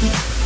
We'll be.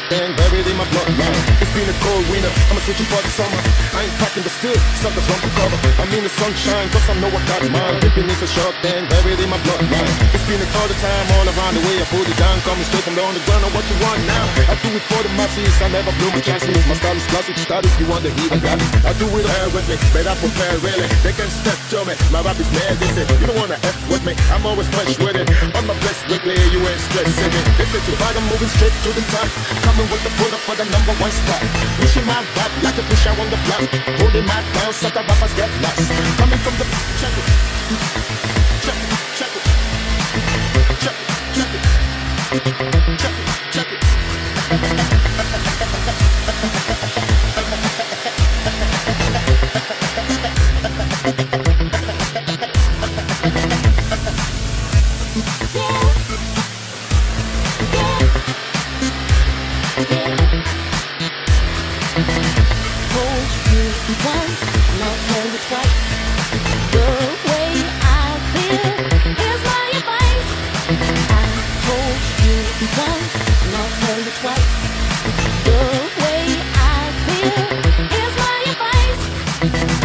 Thing buried in my bloodline. It's been a cold winter, I'ma switch it for the summer. I ain't packing, but still, suckers run for cover. I mean the sunshine, cause I know I got mine. Pimping is a short thing buried in my bloodline. It's been a all the time, all around the way. I pull it down, coming straight from the underground. What you want now? I do it for the masses, I never blow my chances. My style is classic, start if you want the heat, I got it. I do it all with me, but I prepare really. They can step to me, my rap is mad, they say. You don't wanna F with me, I'm always fresh with it. On my best weekly, you ain't stressing it. They say too hard, I'm moving straight to the top. Coming with the pull up for the number one spot. Pushing my rap like a push out on the block. Holding my down, sucker rappers get lost. Coming from the check it. Check it, check it. Check it, check it. Check it, check it. told once, I'll tell you twice. The way I feel is my advice. I told you once, I'll tell you twice. The way I feel is my advice.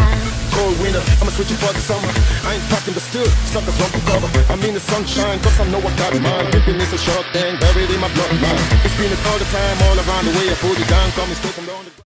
I Cold winter, I'ma switch it for the summer. I ain't packing, but still, suckers run for cover. I mean the sunshine, cause I know I got mine. Pimping is a short thing buried in my bloodline. It's been a all the time, all around the way. I pull it down, coming straight from the.